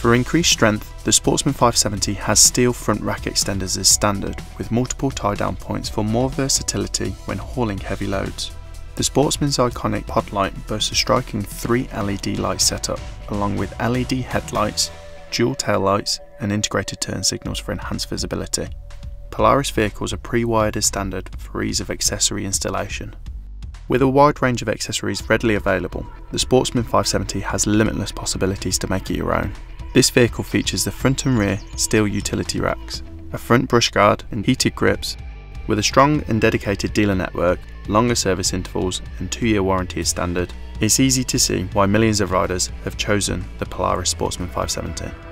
For increased strength, the Sportsman 570 has steel front rack extenders as standard, with multiple tie-down points for more versatility when hauling heavy loads. The Sportsman's iconic pod light boasts a striking 3 LED light setup, along with LED headlights, dual tail lights, and integrated turn signals for enhanced visibility. Polaris vehicles are pre-wired as standard for ease of accessory installation. With a wide range of accessories readily available, the Sportsman 570 has limitless possibilities to make it your own. This vehicle features the front and rear steel utility racks, a front brush guard and heated grips. With a strong and dedicated dealer network, longer service intervals and 2-year warranty as standard, it's easy to see why millions of riders have chosen the Polaris Sportsman 570.